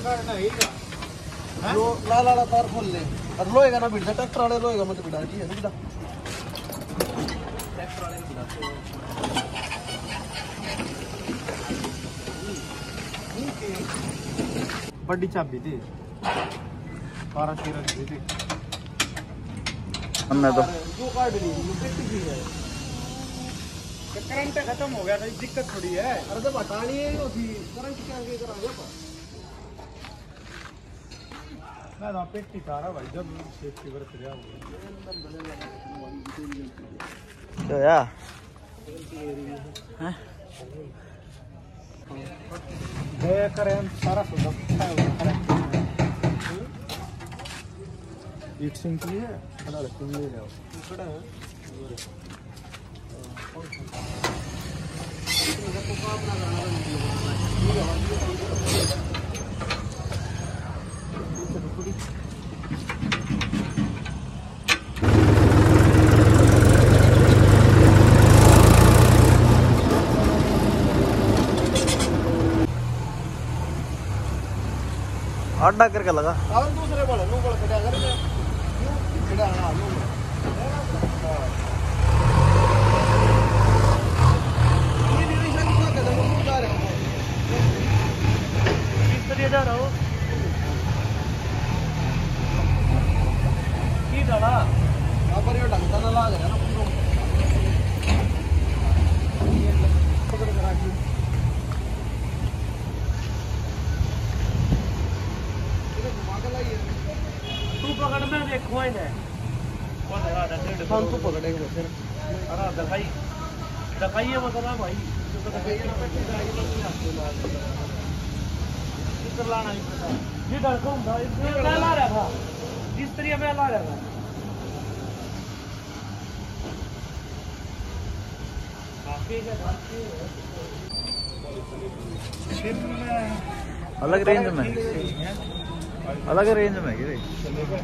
लो ला ला ला तार खोल ले। और लोएगा ना बिड़ा ट्रैक्टर वाले लोएगा मत बिड़ा जी है? ना बिड़ा ट्रैक्टर वाले बिड़ा बड़ी चाबी थी बारह तेरह की थी हमने तो है। करंट खत्म हो गया था दिक्कत थोड़ी है। अरे जब हटानी है वो थी करंट क्या के करांगे पर मैं तो पेटी था रहा भाई जब सेफ्टी बरत रहा हूँ। क्या यार हैं? दया करें सारा सुधा ईट सिंक की है बना रखी ले जाओ खड़ा है अड्डा करके लगा अब दूसरे वाले नो वाले खड़ा कर दे खड़ा हाँ नो ये डिवीज़न का कदम उठा रहे हैं। किस तरह जा रहा हो। की डाला पर ये ढंग ना लाग रहा है ना पूरा पकड़ कर रखी इधर घुमा के लाइए तू पकड़ में देखो इन्हें कौन आधा डेढ़ हम तो पकड़ेंगे फिर। अरे दिखाई। दिखाइए मतलब भाई। इधर लाना पड़ता ये डरका ਹੁੰਦਾ इसमें ला रहा था। जिस तरह मैं ला रहा था। काफ़ी काफ़ी फिर मैं अलग रेंज में। अलग रेंज में चलेगा